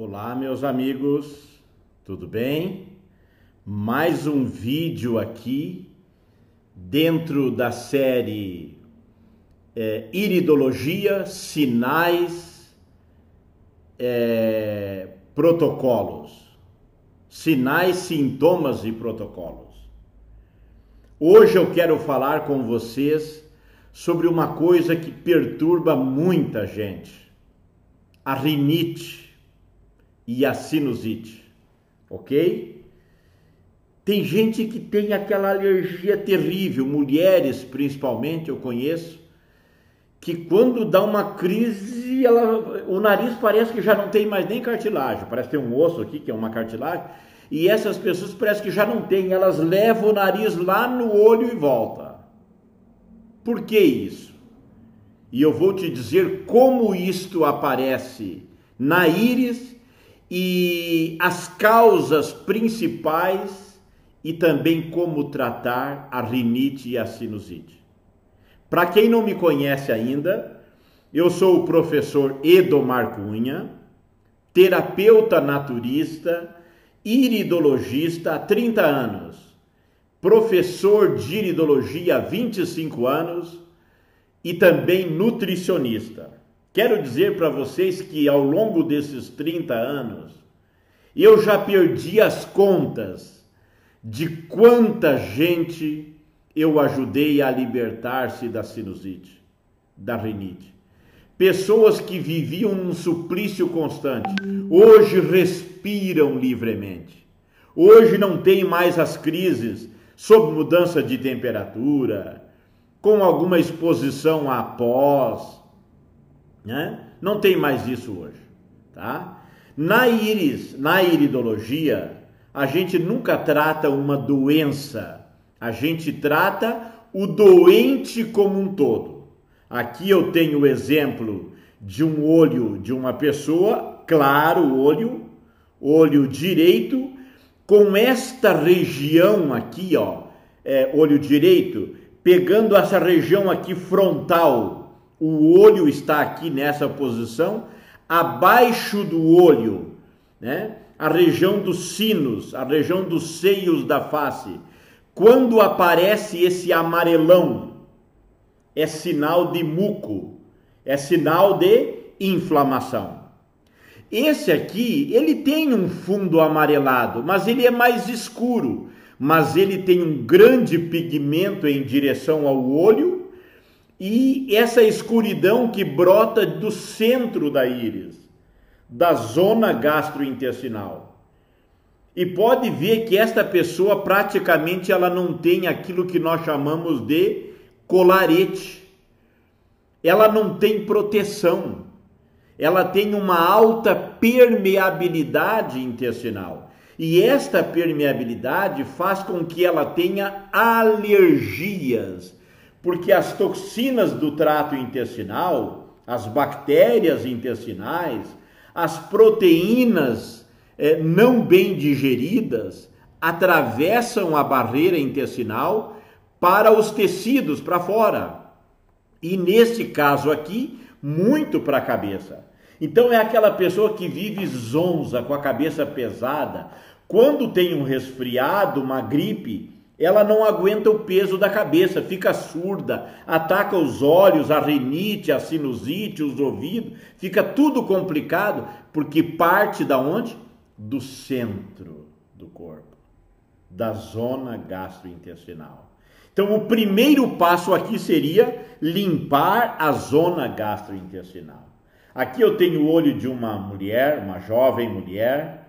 Olá, meus amigos, tudo bem? Mais um vídeo aqui dentro da série é, Iridologia, Sinais, é, Protocolos. Sinais, sintomas e protocolos. Hoje eu quero falar com vocês sobre uma coisa que perturba muita gente: a rinite e a sinusite, ok? Tem gente que tem aquela alergia terrível, mulheres principalmente, eu conheço, que quando dá uma crise, ela, o nariz parece que já não tem mais nem cartilagem, parece ter um osso aqui que é uma cartilagem, e essas pessoas parece que já não tem, elas levam o nariz lá no olho e volta. Por que isso? E eu vou te dizer como isto aparece na íris e as causas principais e também como tratar a rinite e a sinusite. Para quem não me conhece ainda, eu sou o professor Edomar Cunha, terapeuta naturista, iridologista há 30 anos professor de iridologia há 25 anos e também nutricionista. Quero dizer para vocês que ao longo desses 30 anos eu já perdi as contas de quanta gente eu ajudei a libertar-se da sinusite, da rinite. Pessoas que viviam num suplício constante, hoje respiram livremente. Hoje não tem mais as crises sob mudança de temperatura, com alguma exposição a pós, né? Não tem mais isso hoje, tá? Na íris, na iridologia, a gente nunca trata uma doença, a gente trata o doente como um todo. Aqui eu tenho o exemplo de um olho de uma pessoa, claro, olho, olho direito, com esta região aqui, ó, é, olho direito, pegando essa região aqui frontal, o olho está aqui nessa posição, abaixo do olho, né? A região dos sinos, a região dos seios da face. Quando aparece esse amarelão, é sinal de muco, é sinal de inflamação. Esse aqui, ele tem um fundo amarelado, mas ele é mais escuro, mas ele tem um grande pigmento em direção ao olho e essa escuridão que brota do centro da íris, da zona gastrointestinal. E pode ver que esta pessoa praticamente ela não tem aquilo que nós chamamos de colarete. Ela não tem proteção ela tem uma alta permeabilidade intestinal. E esta permeabilidade faz com que ela tenha alergias, porque as toxinas do trato intestinal, as bactérias intestinais, as proteínas eh, não bem digeridas atravessam a barreira intestinal para os tecidos, para fora. E nesse caso aqui, muito para a cabeça. Então é aquela pessoa que vive zonza, com a cabeça pesada. Quando tem um resfriado, uma gripe, ela não aguenta o peso da cabeça, fica surda, ataca os olhos, a rinite, a sinusite, os ouvidos, fica tudo complicado, porque parte da onde? Do centro do corpo, da zona gastrointestinal. Então o primeiro passo aqui seria limpar a zona gastrointestinal. Aqui eu tenho o olho de uma mulher, uma jovem mulher,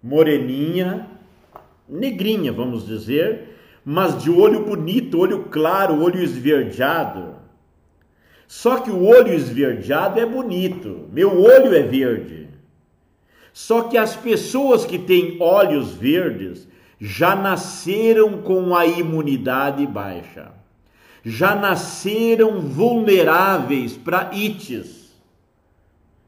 moreninha, negrinha, vamos dizer, mas de olho bonito, olho claro, olho esverdeado. Só que o olho esverdeado é bonito, meu olho é verde. Só que as pessoas que têm olhos verdes já nasceram com a imunidade baixa, já nasceram vulneráveis para ites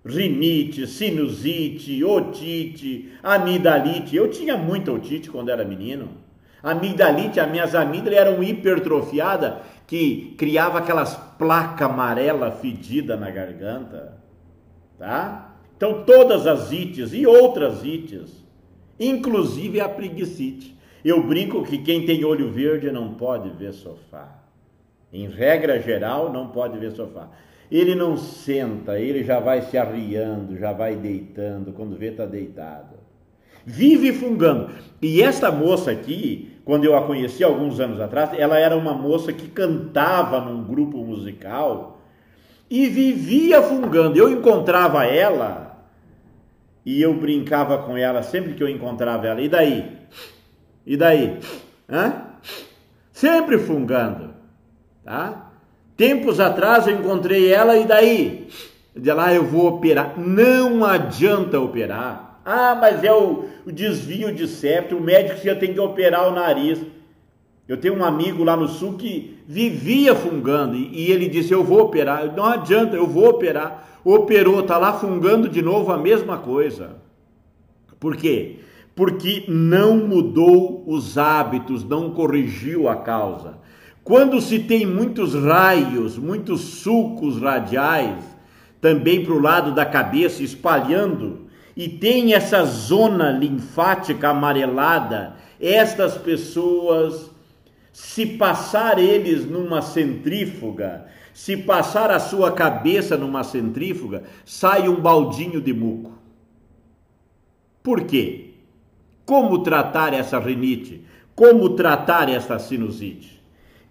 rinite, sinusite, otite, amidalite. Eu tinha muita otite quando era menino. Amigdalite, as minhas amígdalas eram hipertrofiadas, que criava aquelas placas amarelas fedidas na garganta, tá? Então, todas as ites e outras ites, inclusive a preguicite. Eu brinco que quem tem olho verde não pode ver sofá. Em regra geral, não pode ver sofá. Ele não senta, ele já vai se arriando, já vai deitando, quando vê, está deitado. Vive fungando. E esta moça aqui, quando eu a conheci alguns anos atrás, ela era uma moça que cantava num grupo musical e vivia fungando. Eu encontrava ela e eu brincava com ela sempre que eu encontrava ela. E daí? E daí? Hã? Sempre fungando, tá? Tempos atrás eu encontrei ela e daí? De lá eu vou operar. Não adianta operar. Ah, mas é o, o desvio de septo, o médico já tem que operar o nariz. Eu tenho um amigo lá no sul que vivia fungando e, ele disse: Eu vou operar. Não adianta, eu vou operar. Operou, está lá fungando de novo a mesma coisa. Por quê? Porque não mudou os hábitos, não corrigiu a causa. Quando se tem muitos raios, muitos sulcos radiais, também para o lado da cabeça, espalhando, e tem essa zona linfática amarelada, estas pessoas, se passar eles numa centrífuga, se passar a sua cabeça numa centrífuga, sai um baldinho de muco. Por quê? Como tratar essa rinite? Como tratar essa sinusite?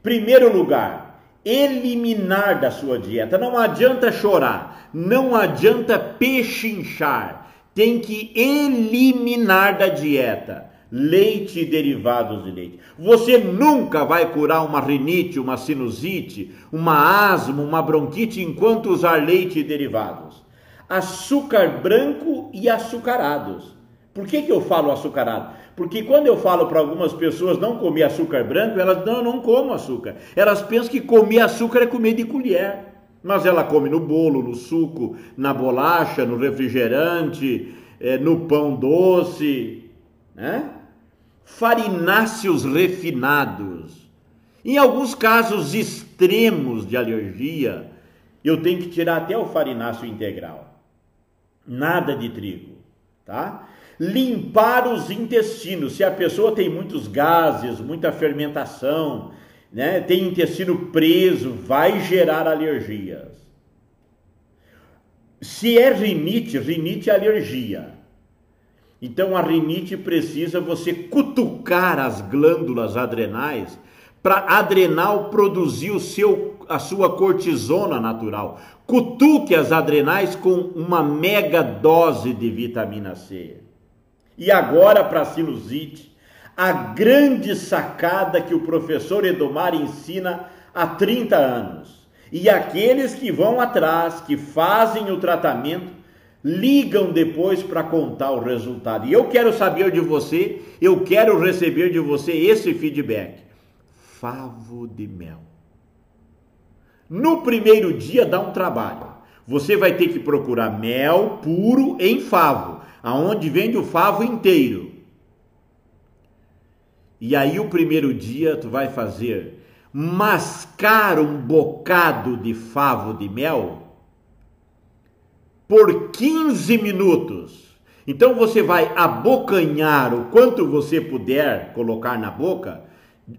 Primeiro lugar, eliminar da sua dieta. Não adianta chorar, não adianta pechinchar. Tem que eliminar da dieta leite e derivados de leite. Você nunca vai curar uma rinite, uma sinusite, uma asma, uma bronquite enquanto usar leite e derivados. Açúcar branco e açucarados. Por que, que eu falo açucarado? Porque quando eu falo para algumas pessoas não comer açúcar branco, elas não, não como açúcar. Elas pensam que comer açúcar é comer de colher. Mas ela come no bolo, no suco, na bolacha, no refrigerante, é, no pão doce, né? Farináceos refinados. Em alguns casos extremos de alergia, eu tenho que tirar até o farináceo integral. Nada de trigo, tá? limpar os intestinos. Se a pessoa tem muitos gases, muita fermentação, né, tem intestino preso, vai gerar alergias. Se é rinite, rinite é alergia. Então a rinite precisa você cutucar as glândulas adrenais para adrenal produzir o seu, a sua cortisona natural. Cutuque as adrenais com uma mega dose de vitamina C. E agora para sinusite, a grande sacada que o professor Edomar ensina há 30 anos. E aqueles que vão atrás, que fazem o tratamento, ligam depois para contar o resultado. E eu quero saber de você, eu quero receber de você esse feedback. Favo de mel. No primeiro dia dá um trabalho. Você vai ter que procurar mel puro em favo aonde vende o favo inteiro. E aí o primeiro dia tu vai fazer mascar um bocado de favo de mel por 15 minutos. Então você vai abocanhar o quanto você puder colocar na boca,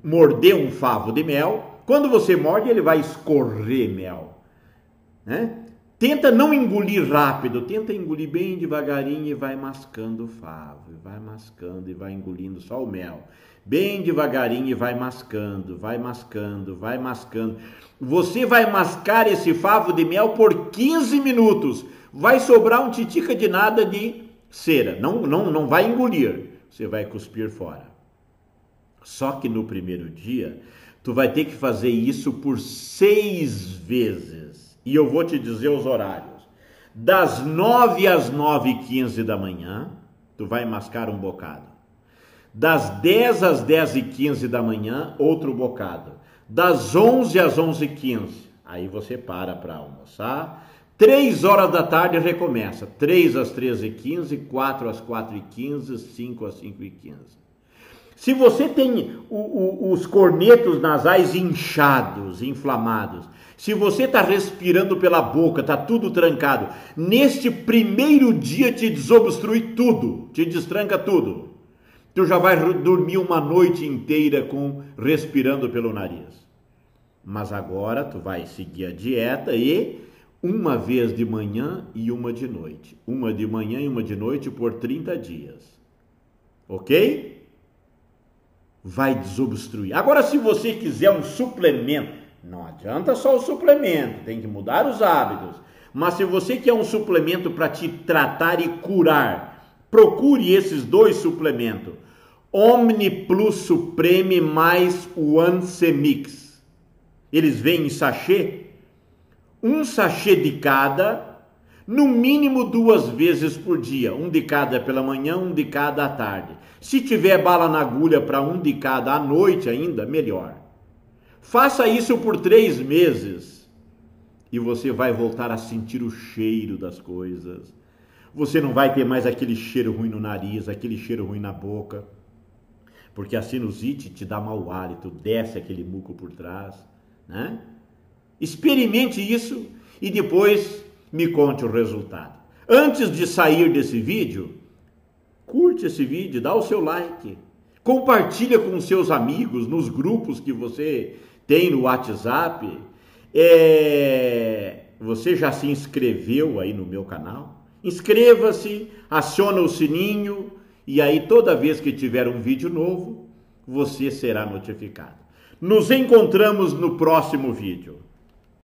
morder um favo de mel. Quando você morde, ele vai escorrer mel. Né? Tenta não engolir rápido, tenta engolir bem devagarinho e vai mascando o favo, vai mascando e vai engolindo só o mel. Bem devagarinho e vai mascando, vai mascando, vai mascando. Você vai mascar esse favo de mel por 15 minutos. Vai sobrar um titica de nada de cera. Não, não, não vai engolir. Você vai cuspir fora. Só que no primeiro dia, tu vai ter que fazer isso por seis vezes e eu vou te dizer os horários. Das 9 às 9 e 15 da manhã, tu vai mascar um bocado. Das 10 às 10 e 15 da manhã, outro bocado. Das 11 às 11 e 15, aí você para para almoçar. 3 horas da tarde recomeça. 3 às 13 e 15, 4 às 4 e 15, 5 às 5 e 15. Se você tem o, o, os cornetos nasais inchados, inflamados, se você está respirando pela boca, está tudo trancado, neste primeiro dia te desobstrui tudo, te destranca tudo. Tu já vai dormir uma noite inteira com respirando pelo nariz. Mas agora tu vai seguir a dieta e uma vez de manhã e uma de noite. Uma de manhã e uma de noite por 30 dias. Ok? Vai desobstruir. Agora, se você quiser um suplemento, não adianta só o suplemento, tem que mudar os hábitos. Mas se você quer um suplemento para te tratar e curar, procure esses dois suplementos. Omni Plus Supreme mais o Ansemix eles vêm em sachê, um sachê de cada, no mínimo duas vezes por dia, um de cada pela manhã, um de cada à tarde. Se tiver bala na agulha para um de cada à noite ainda, melhor. Faça isso por três meses e você vai voltar a sentir o cheiro das coisas. Você não vai ter mais aquele cheiro ruim no nariz, aquele cheiro ruim na boca, porque a sinusite te dá mau hálito, desce aquele muco por trás. Né? Experimente isso e depois me conte o resultado. Antes de sair desse vídeo, curte esse vídeo, dá o seu like, compartilha com seus amigos nos grupos que você tem no WhatsApp. É... Você já se inscreveu aí no meu canal? Inscreva-se, aciona o sininho e aí toda vez que tiver um vídeo novo, você será notificado. Nos encontramos no próximo vídeo.